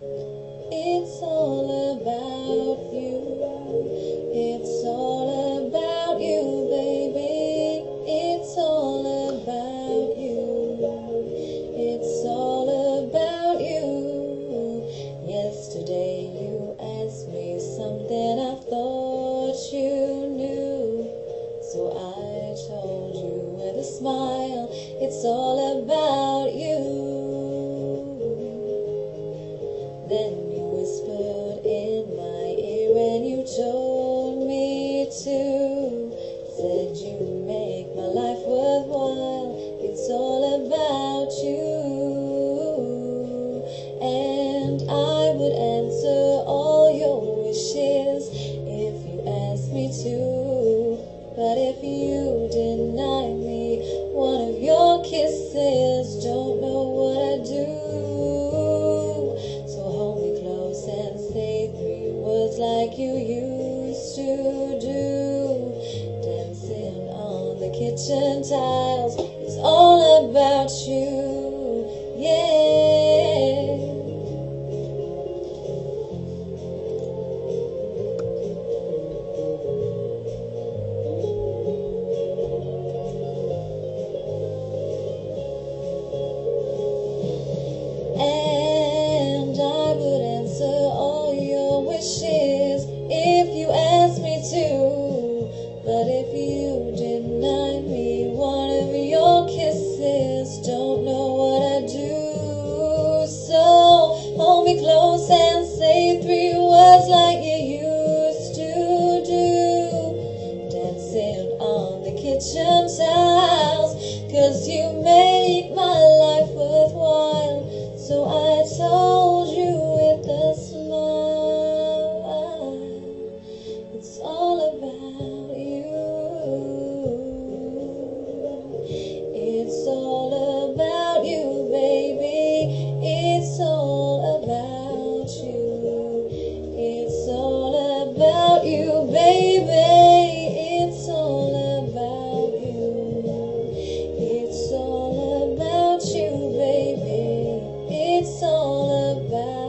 It's a told me to. Said you make my life worthwhile, it's all about you. And I would answer all your wishes if you asked me to. But if you deny me one of your kisses, don't know what I'd do. So hold me close and say just like you used to do. Dancing on the kitchen tiles, it's all about you, yeah. And I would answer refuge. about